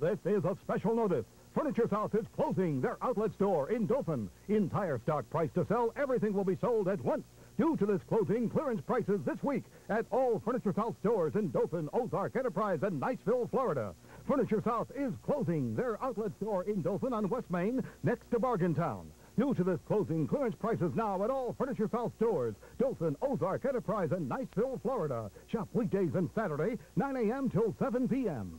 This is of special notice. Furniture South is closing their outlet store in Dothan. Entire stock price to sell. Everything will be sold at once. Due to this closing, clearance prices this week at all Furniture South stores in Dothan, Ozark, Enterprise, and Niceville, Florida. Furniture South is closing their outlet store in Dothan on West Main next to Bargain Town. Due to this closing, clearance prices now at all Furniture South stores, Dothan, Ozark, Enterprise, and Niceville, Florida. Shop weekdays and Saturday, 9 a.m. till 7 p.m.